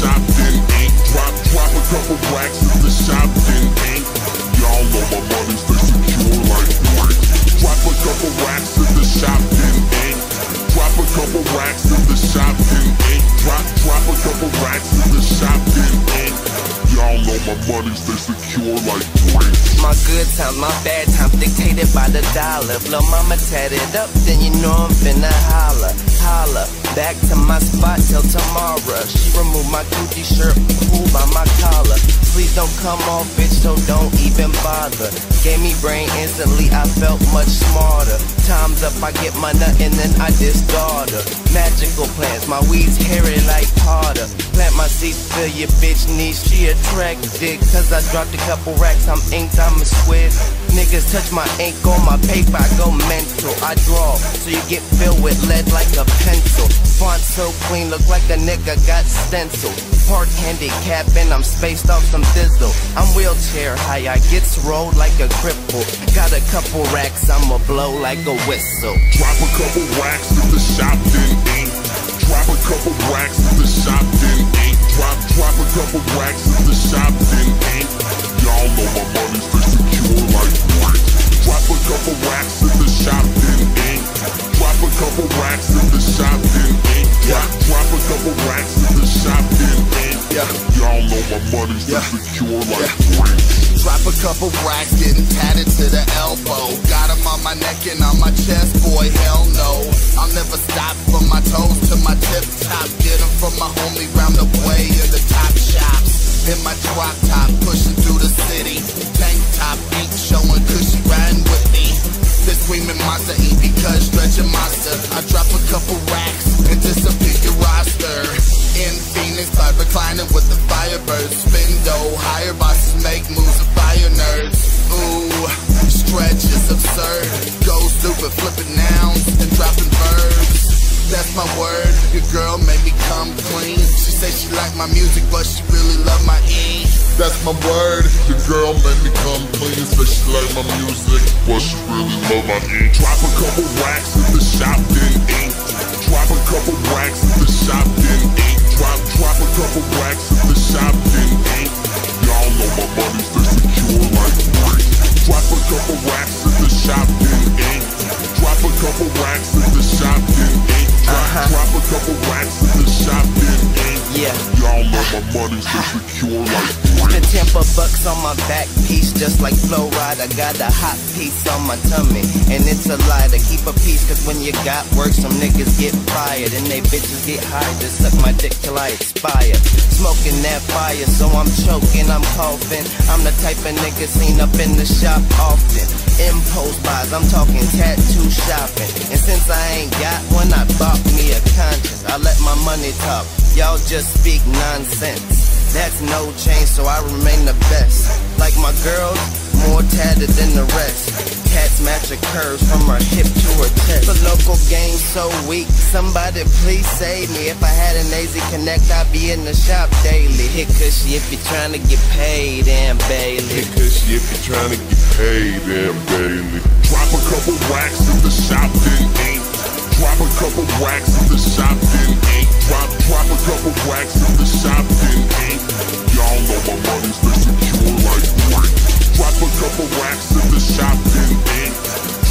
shop, then ink. Drop, drop a couple racks in the shop, then ink. Y'all know my money's they secure like bricks. Drop a couple racks in the shop, then ink. Drop a couple racks in the shop, then ink. Drop, drop a couple racks in the shop, then ink. Y'all know my money's they secure like bricks. My good time, my bad time, dictated by the dollar. Lil' mama tat it up, then you know I'm finna holla, holla. Back to my spot till tomorrow. She removed my Gucci shirt, pulled by my collar. Please don't come off, bitch, so don't even bother. Gave me brain instantly, I felt much smarter. Time's up, I get my nut and then I discard her. Magical plants, my weeds hairy like Potter. Plant my seeds, fill your bitch niche, she attracted. Cause I dropped a couple racks, I'm inked, I'm a squid. Niggas touch my ink on my paper, I go mental. I draw, so you get filled with lead like a pencil. Font so clean, look like a nigga got stencil. Park handicap and I'm spaced off some thizzle. I'm wheelchair high, I gets rolled like a cripple. Got a couple racks, I'ma blow like a whistle. Drop a couple racks in the shop, then ink. Drop a couple racks in the shop, then ink. Drop, drop a couple racks in the shop, racks in the shop, then ink. Drop, drop a couple racks in the shop, then ink. Y'all know my money's they secure like bricks. Drop a couple racks, getting tatted to the elbow. Got 'em on my neck and on my chest, boy, hell no. I'll never stop from my toes to my tip top. Get 'em from my homie round the way in the top shops. In my drop top, pushing through the city. Tank top, ink showing Kushy riding with me. This screaming monster ain't because stretching monster. I drop a couple racks and disappear your roster. In Phoenix, cloud reclining with the Firebirds. Spin dough, higher bosses make moves of fire nerds. Ooh, stretch is absurd. Go stupid, flipping nouns and dropping verbs. That's my word. Your girl made me come clean. She say she like my music, but she really love my E. My word. The girl made me come clean, said she like my music, but she really love my ink. Drop a couple racks in the shop, then ink. Drop a couple racks in the shop, then ink. Drop, drop a couple racks in the shop, then ink. Y'all know my money's they secure like bricks. Drop a couple racks in the shop, then ink. Drop a couple racks in the shop, then ink. Drop, uh-huh. drop a couple racks in the shop. Yeah. Y'all know my money's they secure like The bricks. temper bucks on my back piece, just like Flow Ride. I got a hot piece on my tummy, and it's a lie to keep a piece. Cause when you got work, some niggas get fired, and they bitches get high. Just suck my dick till I expire. Smoking that fire, so I'm choking, I'm coughing. I'm the type of nigga seen up in the shop often. Impulse buys, I'm talking tattoo shopping. And since I ain't got one, I bought money talk, y'all just speak nonsense. That's no change, so I remain the best. Like my girls, more tatted than the rest. Cats match her curves from her hip to her chest. The local game so weak, somebody please save me. If I had an AZ Connect, I'd be in the shop daily. Hit Kushy if you're trying to get paid, and Bailey. Hit cause if you're trying to get paid, then Bailey. Drop a couple racks in the shop, then ink. Drop a couple racks in the shop, then ink. Drop, drop a couple racks in the shop, then ink. Y'all know my money's they secure like bricks. Drop a couple racks in the shop, then ink.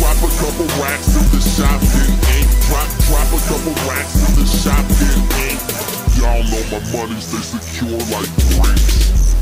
Drop a couple racks in the shop, then ink. Drop, drop a couple racks in the shop, then ink. Y'all know my money's they secure like bricks.